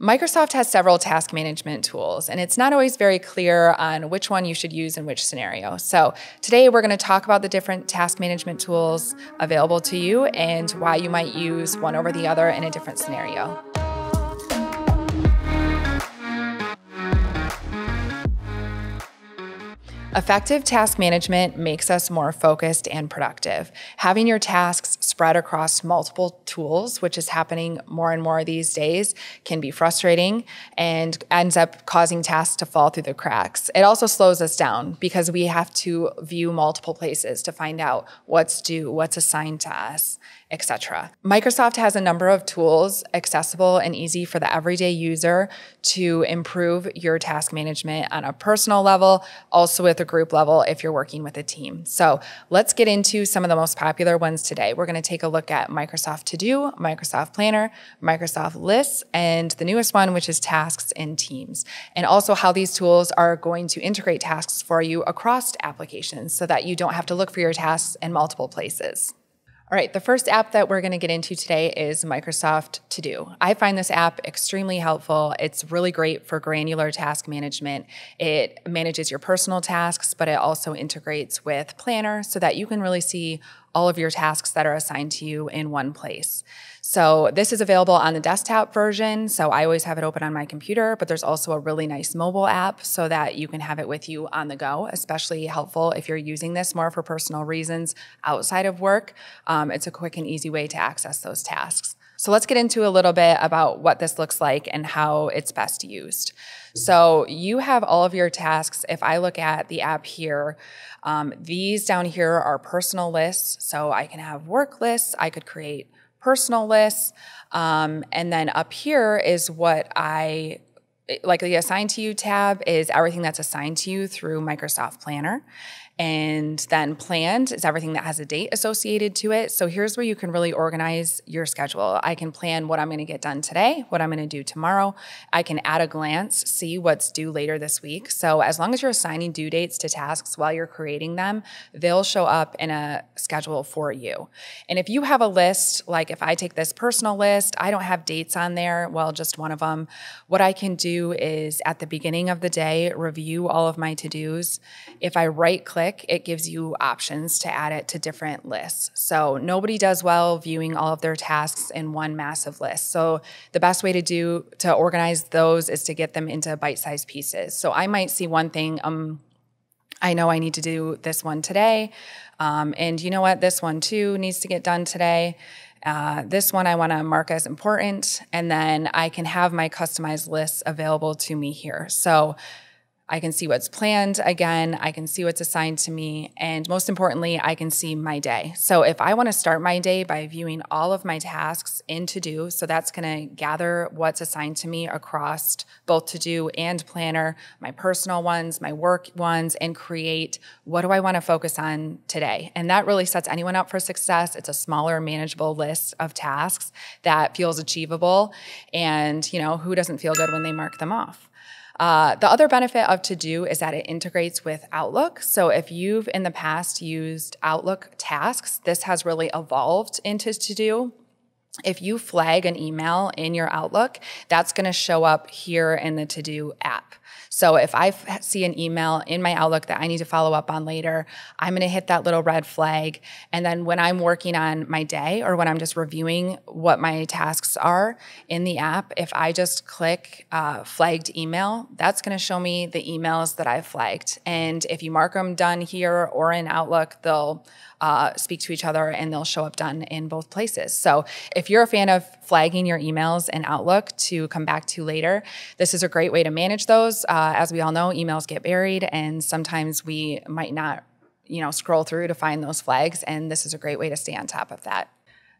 Microsoft has several task management tools, and it's not always very clear on which one you should use in which scenario. So, today we're going to talk about the different task management tools available to you and why you might use one over the other in a different scenario. Effective task management makes us more focused and productive. Having your tasks spread across multiple tools, which is happening more and more these days, can be frustrating and ends up causing tasks to fall through the cracks. It also slows us down because we have to view multiple places to find out what's due, what's assigned to us, etc. Microsoft has a number of tools accessible and easy for the everyday user to improve your task management on a personal level, also with a group level if you're working with a team. So let's get into some of the most popular ones today. We're going to take a look at Microsoft To Do, Microsoft Planner, Microsoft Lists, and the newest one, which is Tasks in Teams, and also how these tools are going to integrate tasks for you across applications so that you don't have to look for your tasks in multiple places. All right, the first app that we're going to get into today is Microsoft To Do. I find this app extremely helpful. It's really great for granular task management. It manages your personal tasks, but it also integrates with Planner so that you can really see all of your tasks that are assigned to you in one place. So this is available on the desktop version. So I always have it open on my computer, but there's also a really nice mobile app so that you can have it with you on the go, especially helpful if you're using this more for personal reasons outside of work. Um, it's a quick and easy way to access those tasks. So let's get into a little bit about what this looks like and how it's best used. So you have all of your tasks. If I look at the app here, um, these down here are personal lists. So I can have work lists. I could create personal lists. Um, and then up here is what I like the assign to you tab is everything that's assigned to you through Microsoft Planner. And then planned is everything that has a date associated to it. So here's where you can really organize your schedule. I can plan what I'm going to get done today, what I'm going to do tomorrow. I can at a glance see what's due later this week. So as long as you're assigning due dates to tasks while you're creating them, they'll show up in a schedule for you. And if you have a list, like if I take this personal list, I don't have dates on there, well, just one of them. What I can do is at the beginning of the day, review all of my to dos. If I right click, click, it gives you options to add it to different lists. So nobody does well viewing all of their tasks in one massive list. So the best way to do to organize those is to get them into bite-sized pieces. So I might see one thing um I know I need to do this one today. Um, and you know what? This one too needs to get done today. Uh, this one I want to mark as important, and then I can have my customized lists available to me here. So I can see what's planned again. I can see what's assigned to me. And most importantly, I can see my day. So if I want to start my day by viewing all of my tasks in to do, so that's going to gather what's assigned to me across both to do and planner, my personal ones, my work ones, and create what do I want to focus on today. And that really sets anyone up for success. It's a smaller, manageable list of tasks that feels achievable. And, you know, who doesn't feel good when they mark them off? Uh, the other benefit of To Do is that it integrates with Outlook. So if you've in the past used Outlook tasks, this has really evolved into To Do. If you flag an email in your Outlook, that's going to show up here in the To Do app. So if I see an email in my Outlook that I need to follow up on later, I'm going to hit that little red flag. And then when I'm working on my day or when I'm just reviewing what my tasks are in the app, if I just click uh, flagged email, that's going to show me the emails that I've flagged. And if you mark them done here or in Outlook, they'll uh, speak to each other and they'll show up done in both places. So if you're a fan of flagging your emails in Outlook to come back to later, this is a great way to manage those. Uh, as we all know, emails get buried and sometimes we might not you know scroll through to find those flags and this is a great way to stay on top of that.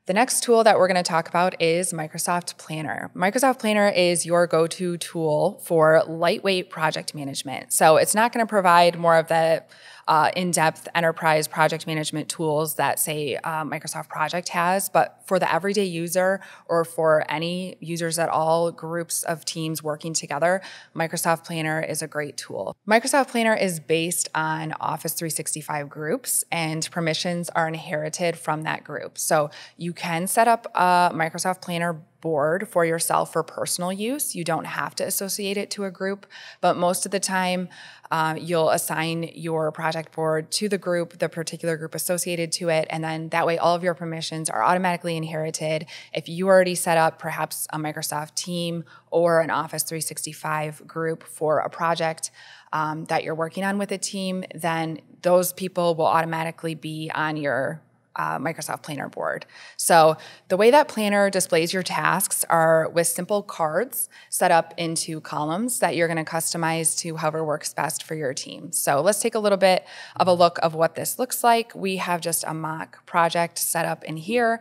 The next tool that we're going to talk about is Microsoft Planner. Microsoft Planner is your go-to tool for lightweight project management. So it's not going to provide more of the uh, in-depth enterprise project management tools that say uh, Microsoft Project has, but for the everyday user or for any users at all, groups of teams working together, Microsoft Planner is a great tool. Microsoft Planner is based on Office 365 groups and permissions are inherited from that group. So you can set up a Microsoft Planner board for yourself for personal use. You don't have to associate it to a group, but most of the time, uh, you'll assign your project board to the group, the particular group associated to it, and then that way all of your permissions are automatically inherited. If you already set up perhaps a Microsoft team or an Office 365 group for a project um, that you're working on with a team, then those people will automatically be on your uh, Microsoft Planner board. So the way that Planner displays your tasks are with simple cards set up into columns that you're going to customize to however works best for your team. So let's take a little bit of a look of what this looks like. We have just a mock project set up in here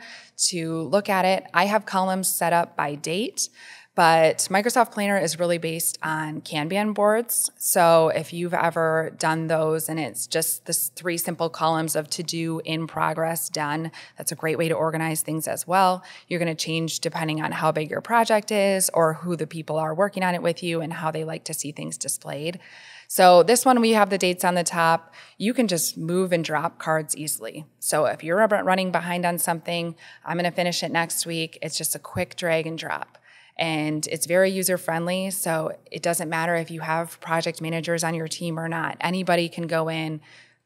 to look at it. I have columns set up by date. But Microsoft Planner is really based on Kanban boards. So if you've ever done those and it's just this three simple columns of to do, in progress, done, that's a great way to organize things as well. You're going to change depending on how big your project is or who the people are working on it with you and how they like to see things displayed. So this one, we have the dates on the top. You can just move and drop cards easily. So if you're running behind on something, I'm going to finish it next week. It's just a quick drag and drop and it's very user friendly. So it doesn't matter if you have project managers on your team or not. Anybody can go in,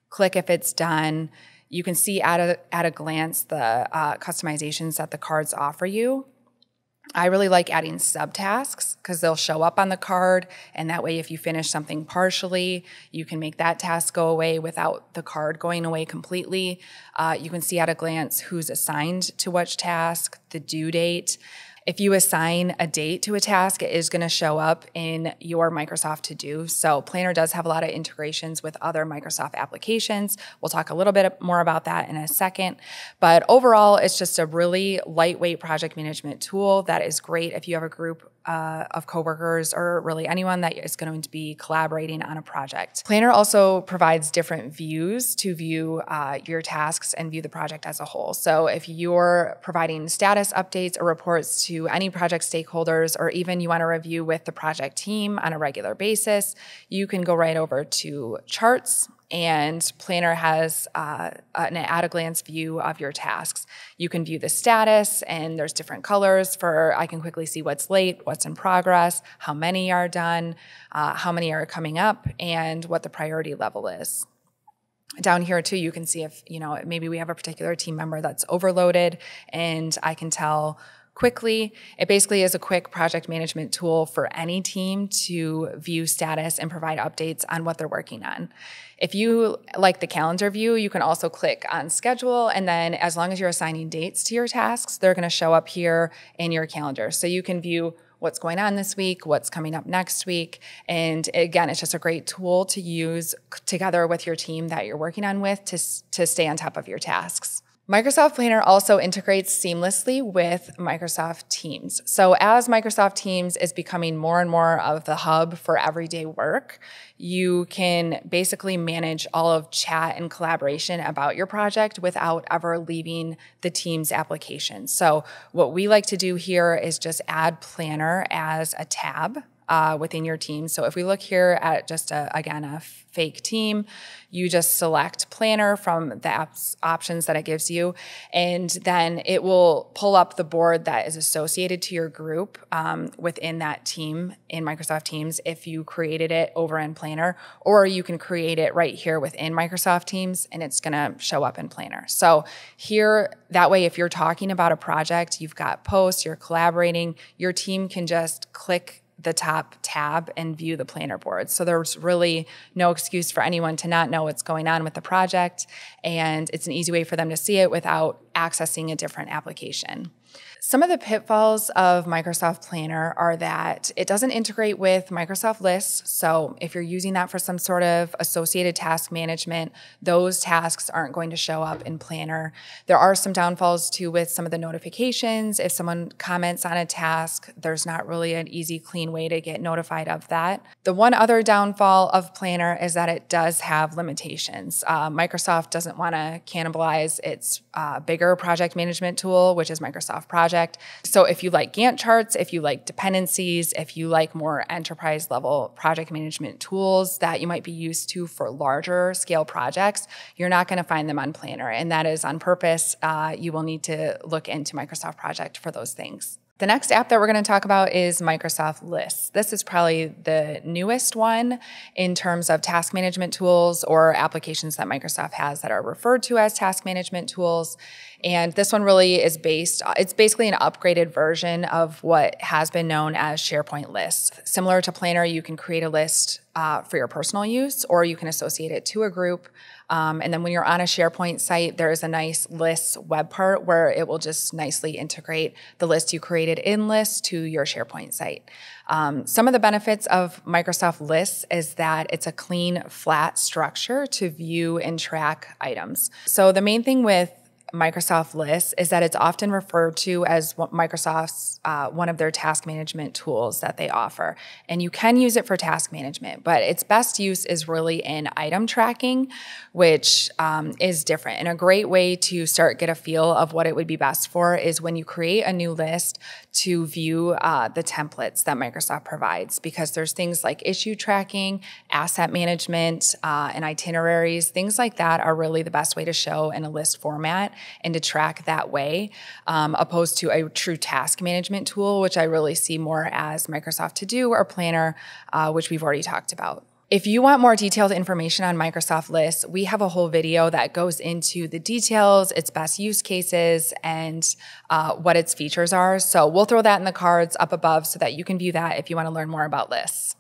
click if it's done. You can see at a, at a glance the uh, customizations that the cards offer you. I really like adding subtasks because they'll show up on the card, and that way, if you finish something partially, you can make that task go away without the card going away completely. Uh, you can see at a glance who's assigned to which task, the due date. If you assign a date to a task, it is going to show up in your Microsoft To Do. So Planner does have a lot of integrations with other Microsoft applications. We'll talk a little bit more about that in a second. But overall, it's just a really lightweight project management tool that is great if you have a group uh, of coworkers or really anyone that is going to be collaborating on a project. Planner also provides different views to view uh, your tasks and view the project as a whole. So if you're providing status updates or reports to any project stakeholders, or even you want to review with the project team on a regular basis, you can go right over to charts and Planner has uh, an at a glance view of your tasks. You can view the status, and there's different colors for I can quickly see what's late, what's in progress, how many are done, uh, how many are coming up, and what the priority level is. Down here too, you can see if you know maybe we have a particular team member that's overloaded, and I can tell quickly. It basically is a quick project management tool for any team to view status and provide updates on what they're working on. If you like the calendar view, you can also click on schedule, and then as long as you're assigning dates to your tasks, they're going to show up here in your calendar. So you can view what's going on this week, what's coming up next week. And again, it's just a great tool to use together with your team that you're working on with to, to stay on top of your tasks. Microsoft Planner also integrates seamlessly with Microsoft Teams. So, as Microsoft Teams is becoming more and more of the hub for everyday work, you can basically manage all of chat and collaboration about your project without ever leaving the Teams application. So, what we like to do here is just add Planner as a tab uh, within your team. So if we look here at just a, again a fake team, you just select planner from the apps options that it gives you, and then it will pull up the board that is associated to your group um, within that team in Microsoft Teams if you created it over in Planner, or you can create it right here within Microsoft Teams and it's going to show up in Planner. So here, that way, if you're talking about a project, you've got posts, you're collaborating, your team can just click the top tab and view the planner board. So there's really no excuse for anyone to not know what's going on with the project. And it's an easy way for them to see it without accessing a different application. Some of the pitfalls of Microsoft Planner are that it doesn't integrate with Microsoft Lists. So, if you're using that for some sort of associated task management, those tasks aren't going to show up in Planner. There are some downfalls too with some of the notifications. If someone comments on a task, there's not really an easy, clean way to get notified of that. The one other downfall of Planner is that it does have limitations. Uh, Microsoft doesn't want to cannibalize its uh, bigger project management tool, which is Microsoft Project project. So if you like Gantt charts, if you like dependencies, if you like more enterprise level project management tools that you might be used to for larger scale projects, you're not going to find them on Planner. And that is on purpose. Uh, you will need to look into Microsoft Project for those things. The next app that we're going to talk about is Microsoft Lists. This is probably the newest one in terms of task management tools or applications that Microsoft has that are referred to as task management tools. And this one really is based, it's basically an upgraded version of what has been known as SharePoint lists. Similar to Planner, you can create a list uh, for your personal use or you can associate it to a group. Um, and then when you're on a SharePoint site, there is a nice lists web part where it will just nicely integrate the list you created in lists to your SharePoint site. Um, some of the benefits of Microsoft Lists is that it's a clean, flat structure to view and track items. So the main thing with Microsoft Lists is that it's often referred to as Microsoft's uh, one of their task management tools that they offer. And you can use it for task management, but its best use is really in item tracking, which um, is different. And a great way to start get a feel of what it would be best for is when you create a new list to view uh, the templates that Microsoft provides, because there's things like issue tracking, asset management, uh, and itineraries. Things like that are really the best way to show in a list format and to track that way, um, opposed to a true task management tool, which I really see more as Microsoft To Do or Planner, uh, which we've already talked about. If you want more detailed information on Microsoft Lists, we have a whole video that goes into the details, its best use cases, and uh, what its features are. So we'll throw that in the cards up above so that you can view that if you want to learn more about lists.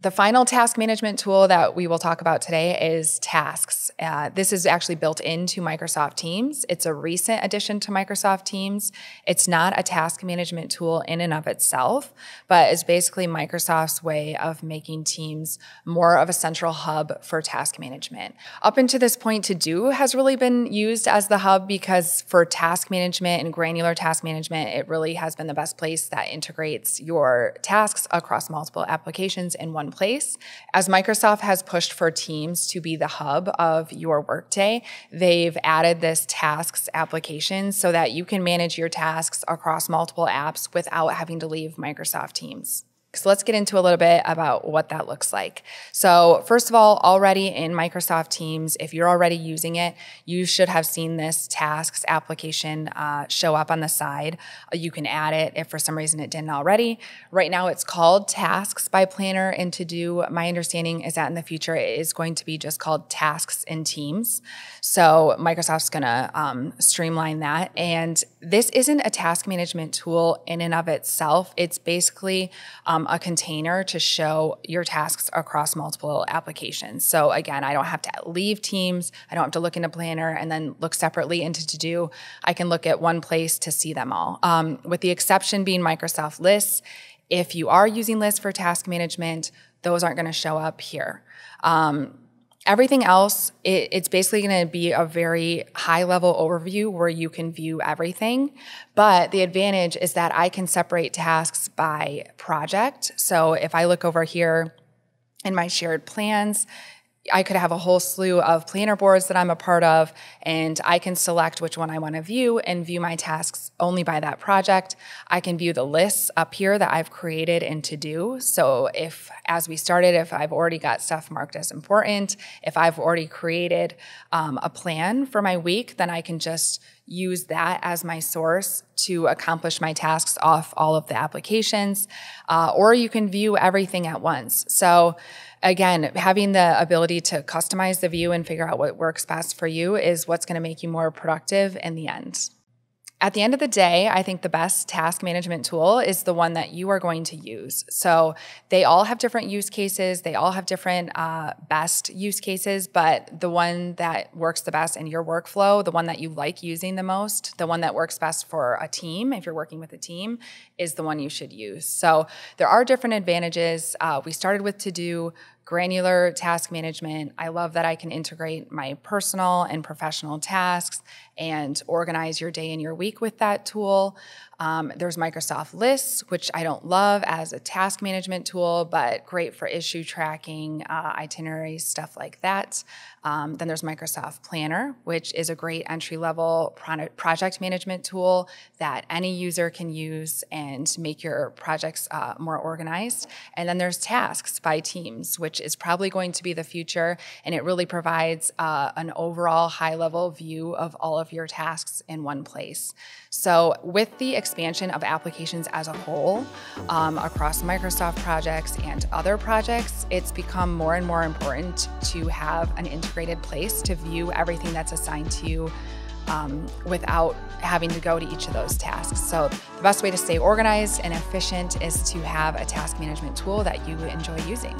The final task management tool that we will talk about today is Tasks. Uh, this is actually built into Microsoft Teams. It's a recent addition to Microsoft Teams. It's not a task management tool in and of itself, but it's basically Microsoft's way of making Teams more of a central hub for task management. Up until this point, To Do has really been used as the hub because for task management and granular task management, it really has been the best place that integrates your tasks across multiple applications in one one place. As Microsoft has pushed for Teams to be the hub of your workday, they've added this tasks application so that you can manage your tasks across multiple apps without having to leave Microsoft Teams. So let's get into a little bit about what that looks like. So first of all, already in Microsoft Teams, if you're already using it, you should have seen this tasks application uh, show up on the side. You can add it if for some reason it didn't already. Right now it's called Tasks by Planner and To Do. My understanding is that in the future it is going to be just called Tasks in Teams. So Microsoft's gonna um, streamline that. And this isn't a task management tool in and of itself. It's basically um, a container to show your tasks across multiple applications. So again, I don't have to leave Teams. I don't have to look into Planner and then look separately into To Do. I can look at one place to see them all. Um, with the exception being Microsoft Lists. If you are using lists for task management, those aren't going to show up here. Um, Everything else, it, it's basically going to be a very high level overview where you can view everything. But the advantage is that I can separate tasks by project. So if I look over here in my shared plans, I could have a whole slew of planner boards that I'm a part of, and I can select which one I want to view and view my tasks only by that project. I can view the lists up here that I've created in to do. So if, as we started, if I've already got stuff marked as important, if I've already created um, a plan for my week, then I can just use that as my source to accomplish my tasks off all of the applications, uh, or you can view everything at once. So again, having the ability to customize the view and figure out what works best for you is what's going to make you more productive in the end. At the end of the day, I think the best task management tool is the one that you are going to use. So they all have different use cases, they all have different uh, best use cases, but the one that works the best in your workflow, the one that you like using the most, the one that works best for a team, if you're working with a team, is the one you should use. So there are different advantages. Uh, we started with To Do granular task management. I love that I can integrate my personal and professional tasks and organize your day and your week with that tool. Um, there's Microsoft Lists, which I don't love as a task management tool, but great for issue tracking, uh, itineraries, stuff like that. Um, then there's Microsoft Planner, which is a great entry level project management tool that any user can use and make your projects uh, more organized. And then there's Tasks by Teams, which is probably going to be the future, and it really provides uh, an overall high level view of all of your tasks in one place. So, with the expansion of applications as a whole um, across Microsoft projects and other projects, it's become more and more important to have an integrated place to view everything that's assigned to you um, without having to go to each of those tasks. So, the best way to stay organized and efficient is to have a task management tool that you enjoy using.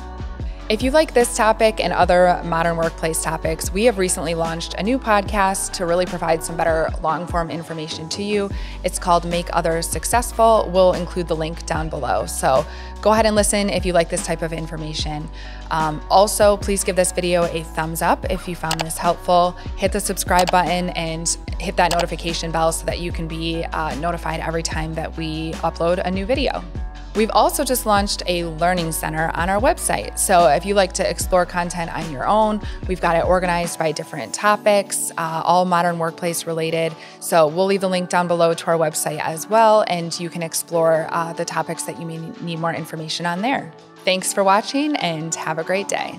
If you like this topic and other modern workplace topics, we have recently launched a new podcast to really provide some better long form information to you. It's called Make Others Successful. We'll include the link down below. So go ahead and listen if you like this type of information. Um, also, please give this video a thumbs up if you found this helpful. Hit the subscribe button and hit that notification bell so that you can be uh, notified every time that we upload a new video. We've also just launched a learning center on our website. So if you like to explore content on your own, we've got it organized by different topics, uh, all modern workplace related. So we'll leave the link down below to our website as well, and you can explore uh, the topics that you may need more information on there. Thanks for watching and have a great day.